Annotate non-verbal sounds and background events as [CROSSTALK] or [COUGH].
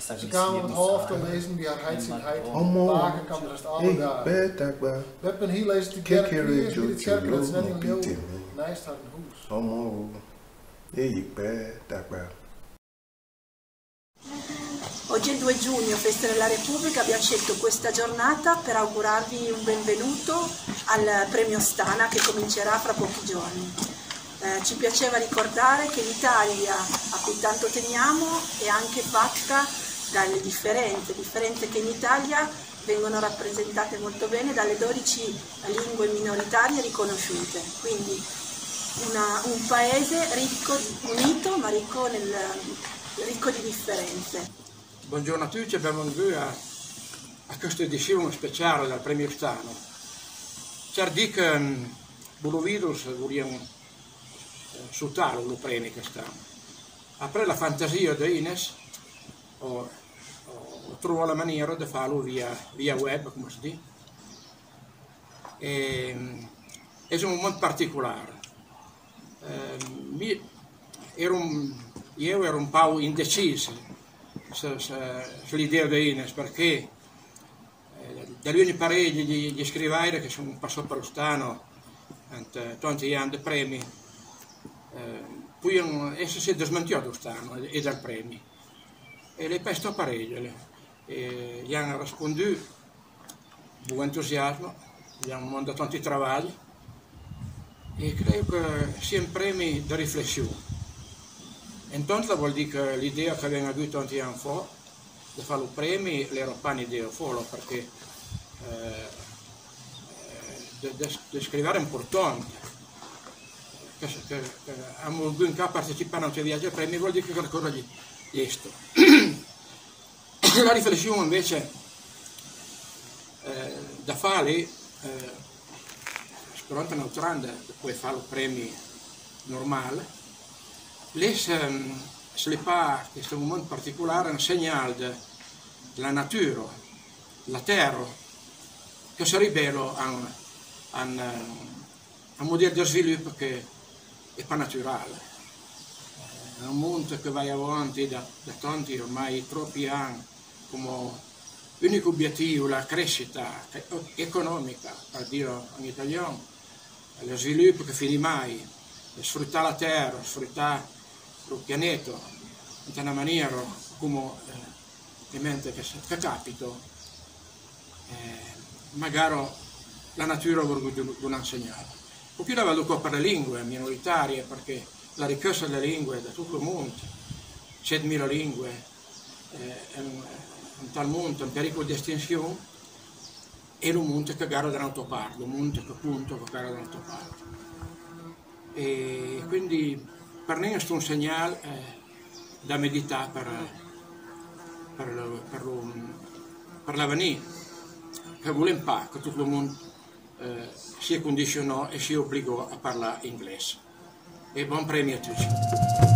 neffens haar. Ze kwamen het half te lezen die haar heidsigheid. Baken kan er alle dagen. Betakba, We hebben hier lezen de Kijk kerk hier, hier, Joe, hier de kerk, dat is net Leeuwen. Pieter. Nijst had een hoes. homo, ik betakba. Oggi è il 2 giugno, festa della Repubblica, abbiamo scelto questa giornata per augurarvi un benvenuto al premio Stana che comincerà fra pochi giorni. Eh, ci piaceva ricordare che l'Italia a cui tanto teniamo è anche fatta dalle differenze, differenze che in Italia vengono rappresentate molto bene dalle 12 lingue minoritarie riconosciute. Quindi una- un paese ricco, unito ma ricco, nel, ricco di differenze. Buongiorno a tutti, benvenuti a, a questa edizione speciale del Premio Stano. C'è di che um, Bulovidus vogliamo eh, sotare lo premio che stanno. Après la fantasia di Ines, ho, trovato la maniera di farlo via, via web, come si dice. E, è un momento particolare. Eh, mi- ero un- io ero un po' indeciso su- su- sull'idea di Ines perché eh, da lui pareri gli, gli scrivai che sono passato per lo stano tanti, anni di premi eh, poi esso si è desmentiato lo stano e, dal premi e le pesto parecchio e gli hanno risposto buon entusiasmo gli hanno mandato tanti lavori e credo che siano premi di riflessione Intanto vuol dire che l'idea che abbiamo avuto tanti anni fa di fare i premi era un'idea folle perché eh, eh, de scrivere importante. Che, che, che abbiamo voluto partecipare a un viaggio premi vuol dire che qualcosa gli, gli è sto. [CLEARS THROAT] La riflessione invece eh, da fare, eh, sperando una grande, poi fare i premi normali, les, ce n'est pas in questo momento particolare un segnale de, della natura, la terra, che sarebbe un, un, un modello di sviluppo che è pas naturale. È un mondo che va avanti da, da tanti ormai troppi anni come unico obiettivo la crescita economica, per dire in italiano, lo sviluppo che finì mai, sfruttare la terra, sfruttare il pianeta in una maniera come eh, mente che, che capito, eh, magari la natura non insegnare. Poi la vado qua per le lingue minoritarie, perché la ricchezza delle lingue da tutto il mondo, 7.000 lingue, eh, è un, un tal mondo in pericolo di estinzione, e un mondo che gara da un'altra parte, un mondo che appunto che gara da un'altra parte. E quindi per me è un segnale eh, da meditare per, per, per, per l'avenire, che vuole pas che tutto il mondo eh, sia condizionato e sia obbligato a parlare inglese. E buon premio a tutti.